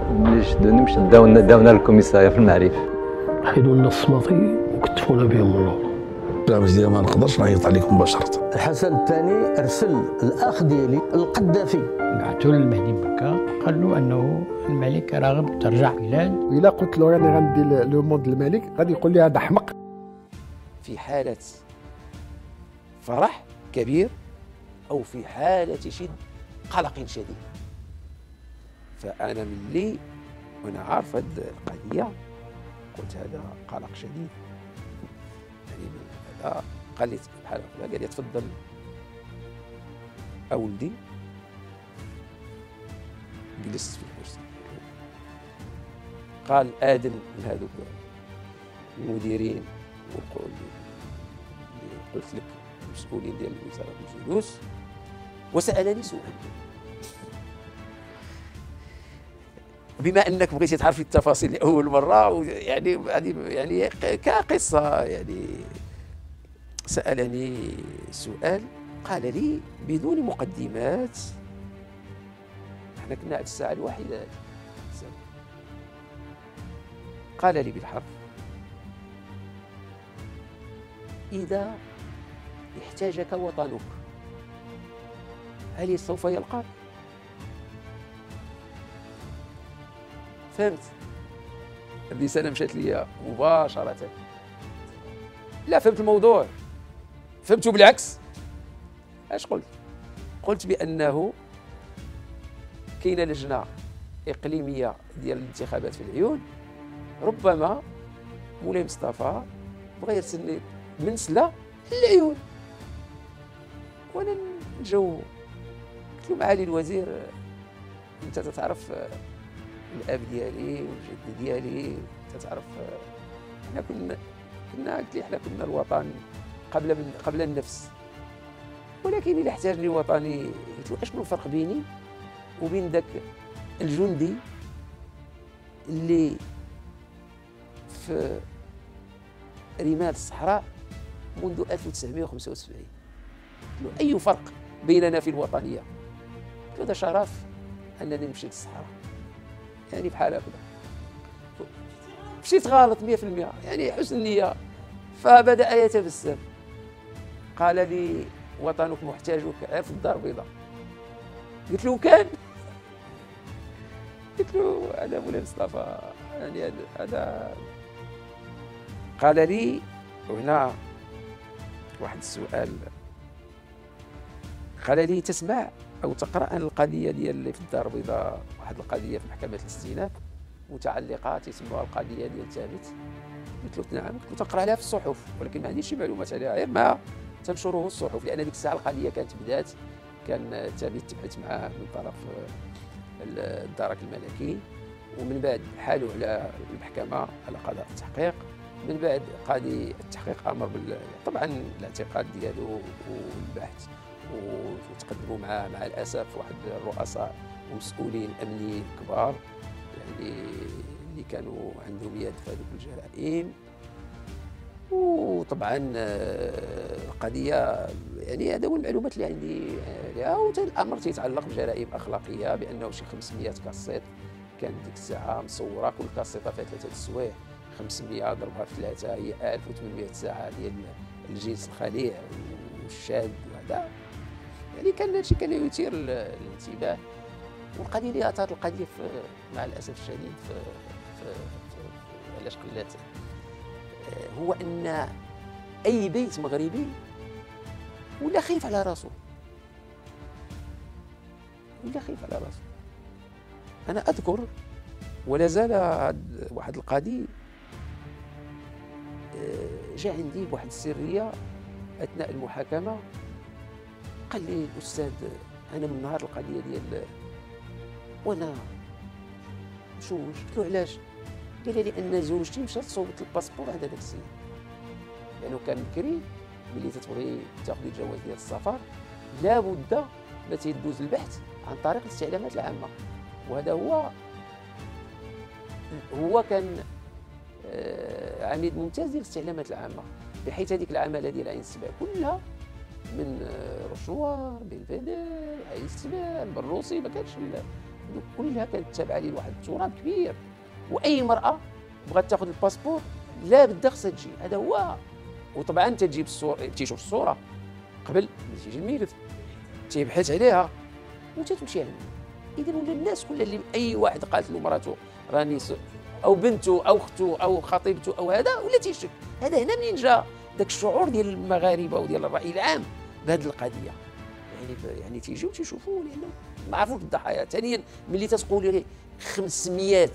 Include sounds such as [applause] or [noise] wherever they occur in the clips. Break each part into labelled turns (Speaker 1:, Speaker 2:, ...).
Speaker 1: ملي شدوني مشى داونا داونا لل commissariat في المعرف
Speaker 2: حيدوا لنا الصماطي وكتفونا بهم اللور
Speaker 3: لا ديالي ما نقدرش نعيط عليك مباشرة.
Speaker 4: الحسن الثاني أرسل الأخ ديالي القذافي.
Speaker 5: بعثوا للمهدي مكة قال له أنه الملك راغب ترجع البلاد
Speaker 6: إلا قلت له راني غندي لو موند الملك غادي يقول لي هذا حمق
Speaker 7: في حالة فرح كبير أو في حالة شد قلق شديد. فأنا ملي وأنا عارف هاد القضية. قلت هذا قلق شديد. يعني هذا قال لي بحال قال لي تفضل. أولدي جلست في الكرسي. قال آدم من هذوك المديرين اللي قلت لك المسؤولين ديال وزاره الجلوس وسألني سؤال. بما انك بغيتي تعرفي التفاصيل لاول مره يعني يعني كقصة يعني سألني سؤال قال لي بدون مقدمات إحنا كنا على الساعة الواحدة قال لي بالحرف إذا احتاجك وطنك هل سوف يلقاك؟ فهمت؟ الرسالة مشات لي مباشرة. لا فهمت الموضوع. فهمته بالعكس؟ اش قلت؟ قلت بأنه كاينة لجنة إقليمية ديال الانتخابات في العيون. ربما مولاي مصطفى بغى يرسلني من سلا للعيون. وأنا نجاوبو قلت له معالي الوزير أنت تتعرف الاب ديالي والجد ديالي. تتعرف حنا كنا كنا قلت لي حنا كنا الوطن قبل من قبل النفس. ولكن إلا احتاجني وطني قلت له اشنو الفرق بيني وبين ذاك الجندي اللي في رمال الصحراء منذ 1975 له أي فرق بيننا في الوطنية؟ هذا شرف أنني نمشي للصحراء. يعني بحال هكذا. مشيت غلط 100% يعني حسن النية. فبدأ يتبسم. قال لي وطنك محتاجك في الدار البيضاء. قلت له كان. قلت له هذا مولاي مصطفى يعني هذا قال لي وهنا واحد السؤال. قال لي تسمع؟ أو تقرأ عن القضية ديال اللي في الدار البيضاء واحد القضية في محكمة الاستئناف متعلقه تسموها القضية ديال ثابت. قلت له نعم قلت له تقرأ عليها في الصحف ولكن ما عنديش شي معلومات عليها. غير ما تنشره الصحف لأن ديك الساعة القضية كانت بدات كان ثابت تبحث معاه من طرف الدرك الملكي ومن بعد حالوا على المحكمة على قضاء التحقيق. من بعد قاضي التحقيق أمر بال... طبعا الاعتقاد ديالو والبحث وتقدموا معاه مع الأسف واحد الرؤساء ومسؤولين أمنيين كبار يعني اللي كانوا عندهم يد في هذوك الجرائم. وطبعا القضية يعني هذا هو المعلومات اللي عندي عليها. والامر تيتعلق بجرائم أخلاقية بأنه شي 500 كاسيت كانت ديك الساعة مصورة كل كاسيطه فيها ثلاثة السوايع. 500 ضربها في ثلاثة هي 1800 ساعة ديال الجنس الخليع والشاذ وهذا. يعني كان هادشي كان يثير الانتباه. والقضية اللي أثارت القضية في مع الأسف الشديد في, في, في علاش قلات هو أن أي بيت مغربي ولا خايف على راسه. ولا خايف على راسه. أنا أذكر ولا زال واحد القاضي جاء عندي بواحد السرية أثناء المحاكمة قال لي الأستاذ أنا من نهار القضية ديال وأنا مشوش قلت له علاش؟ قال لي لأن زوجتي مشات صوبت ال passeport عند هذاك السيد لأنه كان بكري ملي تتبغي تاخذي الجواز ديال السفر لابد ما تيدوز البحث عن طريق الاستعلامات العامة. وهذا هو هو كان عميد ممتاز ديال الاستعلامات العامة. بحيث هذيك العمالة ديال عين السبع كلها بلفيدير عين السبع بالروسي ما كانش كلها كانت تابعة ليه واحد التراب كبير. وأي مرأة بغات تاخذ الباسبور لا بدا خصها تجي. هذا هو. وطبعا تجيب الصورة تيشوف الصورة قبل ما تيجي الميلف تيبحث عليها. وتتمشي عندها إذا ولا الناس كلها اللي أي واحد قالت له مراته راني أو بنته أو اخته أو خطيبته أو هذا ولا تيشك. هذا هنا منين جا؟ ذاك الشعور ديال المغاربة وديال الرأي العام. بهذه القضية. يعني يعني تيجيو تيشوفوا لأنه ما عرفوش الضحايا ثانيا ملي تتقولي لي 500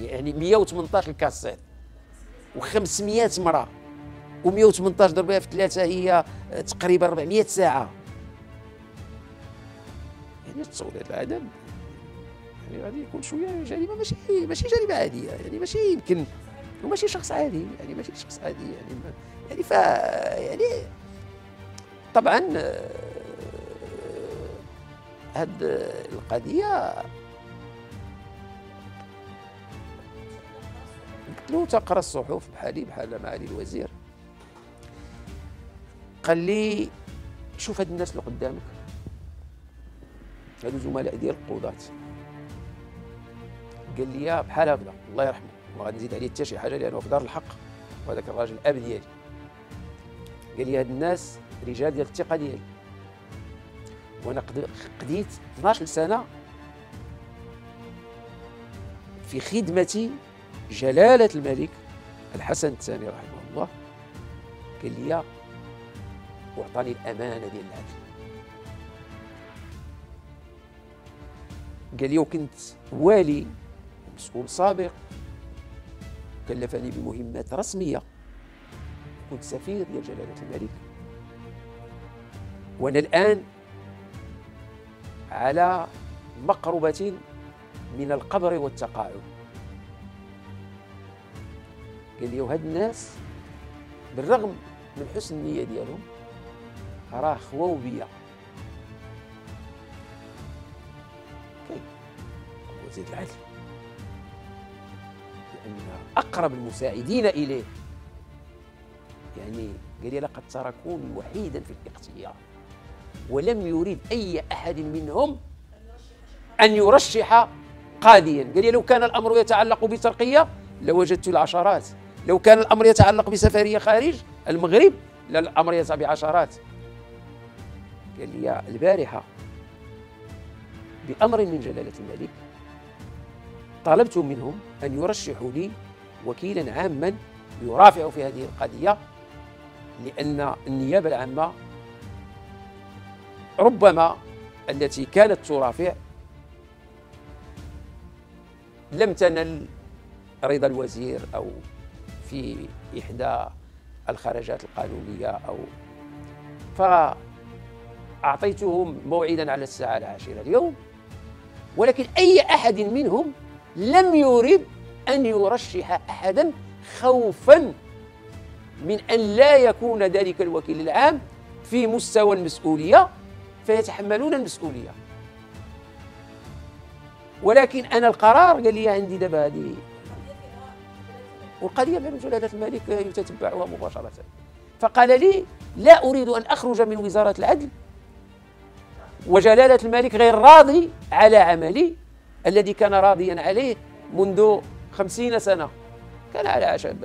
Speaker 7: يعني 118 الكاسيت و500 مراه و118 ضربها في ثلاثة هي تقريبا 400 ساعة. يعني تصور هذا العدد يعني غادي يكون شوية جريمة. ماشي ماشي جريمة عادية يعني ماشي يمكن وماشي شخص عادي يعني ماشي شخص عادي يعني يعني ف يعني طبعا آه، هاد القضية قلت له تقرأ الصحف بحالي بحال معالي الوزير. قال لي شوف هاد الناس اللي قدامك. هادو زملاء ديال القضاة. قال لي بحال هكذا الله يرحمه ما غادي نزيد عليه حتى شي حاجة لأنه في دار الحق وهذاك الراجل الاب ديالي قال لي هاد الناس رجال ديال الثقه ديالي وأنا قد- قضيت 12 سنة في خدمه جلالة الملك الحسن الثاني رحمه الله. قال لي واعطاني الأمانة ديال العدل. قال لي وكنت والي مسؤول سابق. كلفني بمهمات رسمية. كنت سفير ديال جلالة الملك. وأنا الان على مقربة من القبر والتقاعد. قال لي وهاد الناس بالرغم من حسن النية ديالهم راه خواو بيا وزير العدل لأن أقرب المساعدين إليه. يعني قال لي لقد تركوني وحيدا في الاختيار. ولم يريد أي أحد منهم أن يرشح قاضيا. قال لي لو كان الأمر يتعلق بترقية لوجدت العشرات. لو كان الأمر يتعلق بسفرية خارج المغرب لا الامر يتعلق بعشرات. قال لي البارحة بأمر من جلالة الملك طلبت منهم أن يرشحوا لي وكيلا عاما يرافع في هذه القضية لأن النيابة العامة ربما التي كانت ترافع لم تنل رضا الوزير أو في إحدى الخرجات القانونية أو فاعطيتهم موعدا على الساعة العاشرة اليوم ولكن أي أحد منهم لم يرد أن يرشح احدا خوفا من أن لا يكون ذلك الوكيل العام في مستوى المسؤولية فيتحملون المسؤولية. ولكن أنا القرار قال لي عندي دابا هذه والقضية بين جلاله الملك يتتبعها مباشرة. فقال لي لا أريد أن أخرج من وزارة العدل وجلالة الملك غير راضي على عملي الذي كان راضيا عليه منذ خمسين سنة. كان على عشب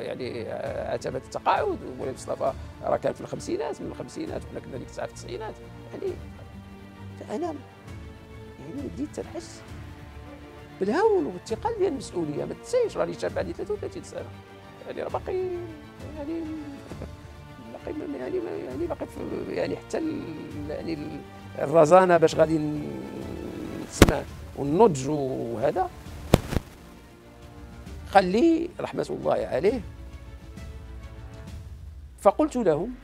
Speaker 7: يعني عتبة التقاعد ومولاي مصطفى راه كان في الخمسينات من الخمسينات وحنا كنا ديك في التسعينات. يعني فانا يعني بديت تنحس بالهول والثقل ديال المسؤولية. ما تنسايش راني شاب عندي 33 سنه يعني راه باقي يعني باقي يعني يعني باقي يعني حتى يعني ال- الرزانة باش غادي نسمع والنضج وهذا. خليه رحمة الله عليه فقلت لهم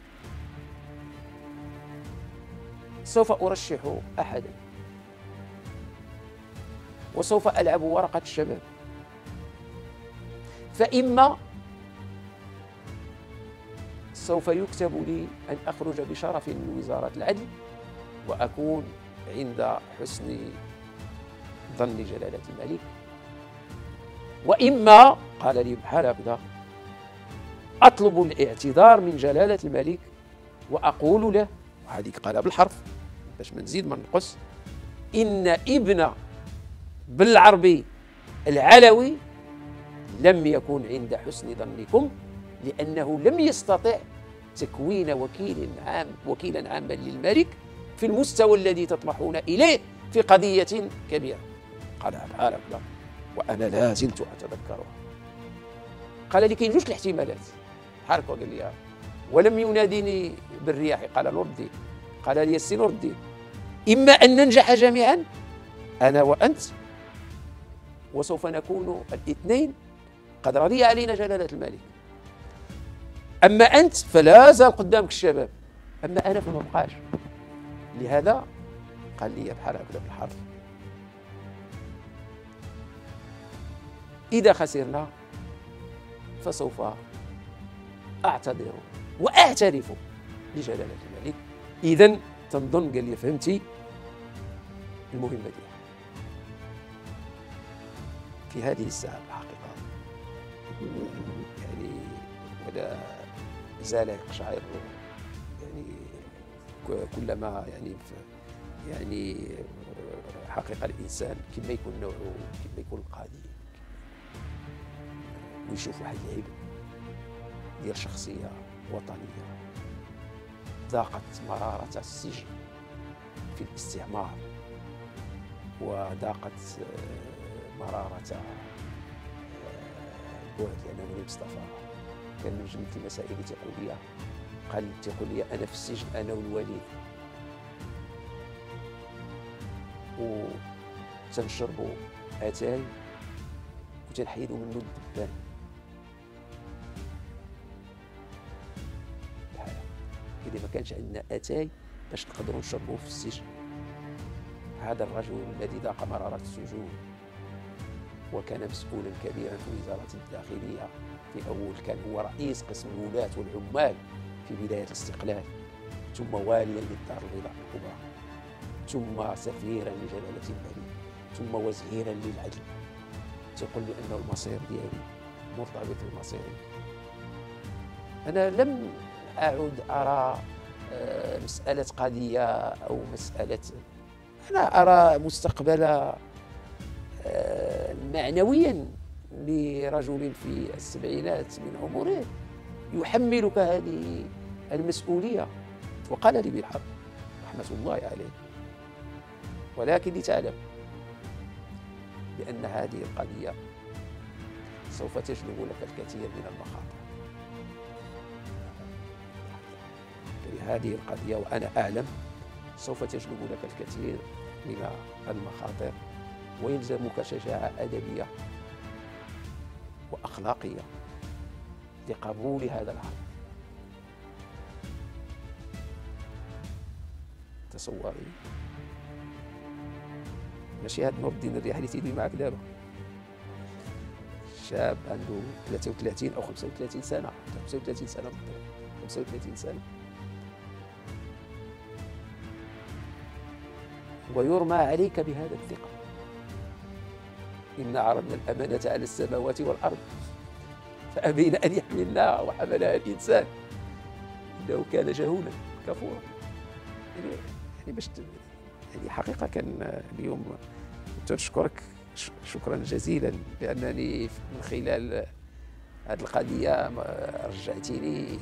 Speaker 7: سوف أرشح أحدا. وسوف ألعب ورقة الشباب فإما سوف يكتب لي أن أخرج بشرف من وزارة العدل وأكون عند حسن ظن جلالة الملك. وإما قال لي بحال هكذا أطلب الاعتذار من جلالة الملك وأقول له وهذيك قالها بالحرف باش ما نزيد ما نقص إن ابن بالعربي العلوي لم يكن عند حسن ظنكم لأنه لم يستطع تكوين وكيل عام وكيلا عاما للملك في المستوى الذي تطمحون إليه في قضية كبيرة. قال أبحارك لا وأنا لا زلت أتذكرها. قال لي كاين جوج الاحتمالات. حرك وقال لي ولم يناديني بالرياح. قال نردي. قال لي السي نردي. إما أن ننجح جميعا؟ أنا وأنت. وسوف نكون الاثنين. قد رضي علينا جلالة الملك. أما أنت فلا زال قدامك الشباب. أما أنا فما بقاش. لهذا قال لي بحال هكذا بالحرف. إذا خسرنا فسوف أعتذر وأعترف لجلالة الملك. إذا تنظن قال لي فهمتي؟ المهمة دي في هذه الساعة الحقيقة يعني ولا زال يقشعر يعني كلما يعني يعني حقيقة الإنسان كما يكون نوعه كما يكون قاضي ويشوف واحد العيب ديال شخصية وطنية ذاقت مرارة السجن في الاستعمار. وذاقت آه، مرارة البعد آه، يعني مصطفى كان من جملة المسائل اللي لي قال تيقول لي أنا في السجن أنا والوليد. وتنشربوا أتاي وتنحيدوا منه الدبان. إذا ما كانش عندنا أتاي باش نقدروا نشربوا في السجن. هذا الرجل الذي ذاق مرارة السجون وكان مسؤولا كبيرا في وزارة الداخلية. في أول كان هو رئيس قسم الولاة والعمال في بداية الاستقلال ثم واليا للدار البيضاء الكبرى ثم سفيرا لجلالة الملك ثم وزيرا للعدل. تقول لي أن المصير ديالي مرتبط بمصيري أنا لم أعد أرى آه، مسألة قضية أو مسألة أنا أرى مستقبلا آه، معنويا لرجل في السبعينات من عمره يحملك هذه المسؤولية. وقال لي بالحق رحمة الله عليه ولكن لتعلم بأن هذه القضية سوف تجلب لك الكثير من المخاطر. هذه القضية وأنا أعلم سوف تجلب لك الكثير من المخاطر ويلزمك شجاعة أدبية وأخلاقية لقبول هذا العرض تصوري ماشي هاد نور الدين الرياح اللي تيدوي معاك دابا. شاب عنده 33 أو 35 سنة 35 سنة 35 سنة. ويرمى عليك بهذا الثقة. إنا عرضنا الأمانة على السماوات والأرض فأبين أن يحملنها وحملها الإنسان. إنه كان جهولا كفورا. يعني, يعني باش يعني حقيقة كان اليوم تشكرك شكرا جزيلا لأنني من خلال هذه القضية رجعتني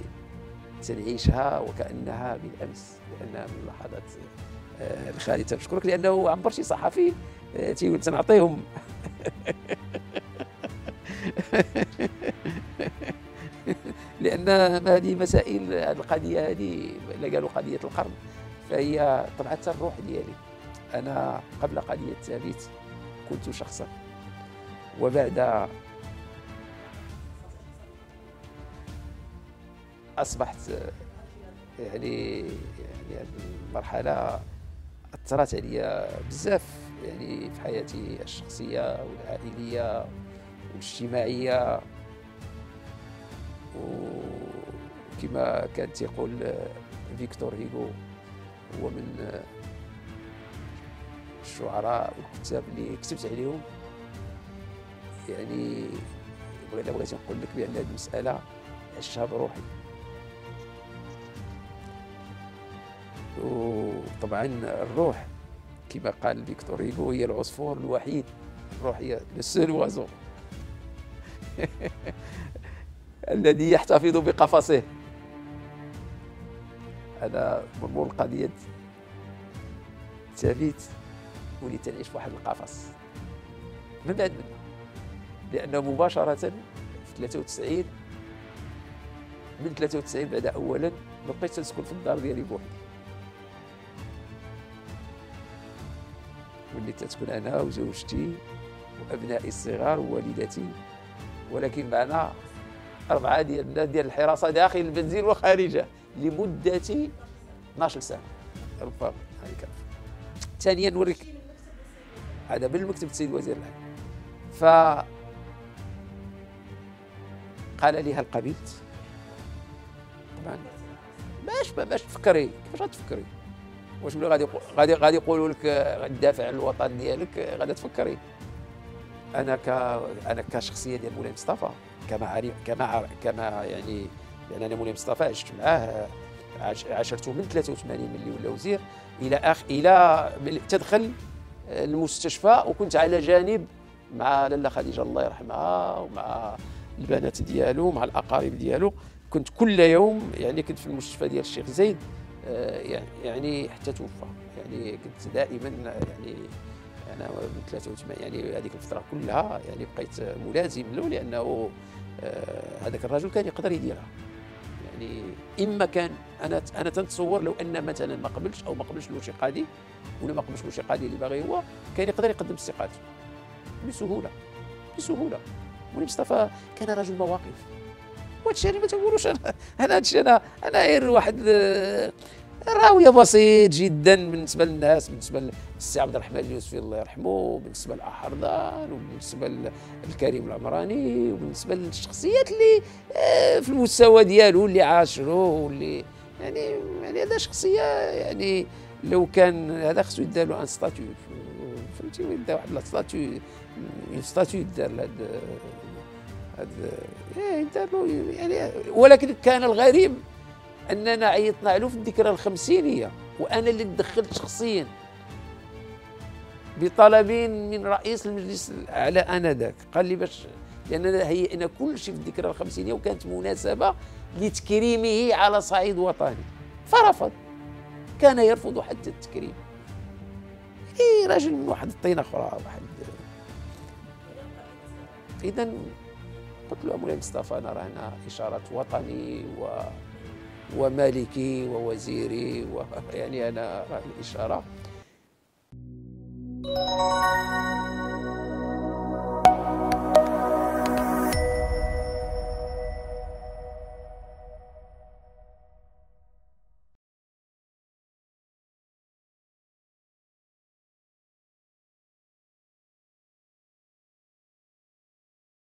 Speaker 7: تنعيشها وكأنها بالأمس لأنها من لحظات آه، الخالي تنشكرك لأنه عبر شي صحفي آه، تيقول تنعطيهم [laughs] لأن هذه مسائل القضية هذه اللي قالوا قضية القرن فهي طبعت الروح ديالي. أنا قبل قضية الثابت كنت شخصا. وبعد أصبحت يعني يعني المرحلة أثرت عليا بزاف يعني في حياتي الشخصية والعائلية والاجتماعية. وكما كان تيقول فيكتور هيغو هو من الشعراء والكتاب اللي كتبت عليهم. يعني بغيت بغيت نقول لك بأن هذه المسألة عشتها بروحي. وطبعا الروح كما قال فيكتور هيغو هي العصفور الوحيد الروحية لو سول وازو [laughs] الذي يحتفظ بقفصه. أنا مرمور القضية تابيت وليت نعيش في واحد القفص. من بعد منه. لأنه مباشرة في 93 من 93 بعد أولا ما بقيتش نسكن في الدار ديالي بوحدي. وليت تسكن أنا وزوجتي وأبنائي الصغار ووالدتي. ولكن معنا أربعة ديال ديال الحراسة داخل المنزل وخارجة لمدة 12 سنة ربما هيك ثانيا نوريك. هذا من مكتب السيد وزير العدل ف قال لي هل قبلت؟ طبعا باش باش تفكري. كيفاش غتفكري؟ واش غادي غادي غادي يقولوا لك غتدافع عن الوطن ديالك غادي تفكري. أنا ك أنا كشخصية ديال مولاي مصطفى كما عري... كما كما يعني يعني أنا مولاي مصطفى عشت معاه عاشرته من 83 ملي ولا وزير إلى اخ إلى تدخل المستشفى وكنت على جانب مع لاله خديجة الله يرحمها ومع البنات ديالو مع الأقارب ديالو. كنت كل يوم يعني كنت في المستشفى ديال الشيخ زايد. آه، يعني حتى توفى. يعني كنت دائما يعني أنا من 83 يعني هذيك الفترة كلها يعني بقيت ملازم له لأنه آه، هذاك الرجل كان يقدر يديرها. يعني إما كان أنا أنا تنتصور لو أن مثلا ما قبلش أو ما قبلش له قاضي ولا ما قبلش له قاضي اللي باغي هو كان يقدر يقدم استقالته. بسهولة. بسهولة. ولي مصطفى كان رجل مواقف. وهادشي اللي ما تقولوش أنا. أنا هادشي أنا. أنا غير واحد آه، راويه بسيط جدا بالنسبة للناس بالنسبة للسي عبد الرحمن اليوسفي الله يرحمه بالنسبة لاحرضان وبالنسبة للكريم العمراني وبالنسبة للشخصيات اللي آه، في المستوى ديالو اللي عاشروه واللي يعني يعني هذا شخصية يعني لو كان هذا خصو يدار له une statue فهمتي؟ يدار واحد la statue statue يدار لهذا يعني ولكن كان الغريب أننا عيطنا له في الذكرى الخمسينية وأنا اللي تدخلت شخصيا. بطلبين من رئيس المجلس الاعلى أنذاك. قال لي باش لاننا هيئنا كل شيء في الذكرى الخمسينية وكانت مناسبة لتكريمه على صعيد وطني. فرفض. كان يرفض حتى التكريم. إيه راجل من واحد الطينه أخرى واحد. اذا قلت له مولاي مصطفى أنا رانا إشارة وطني و ومالكي ووزيري ويعني [laughs] أنا الإشارة.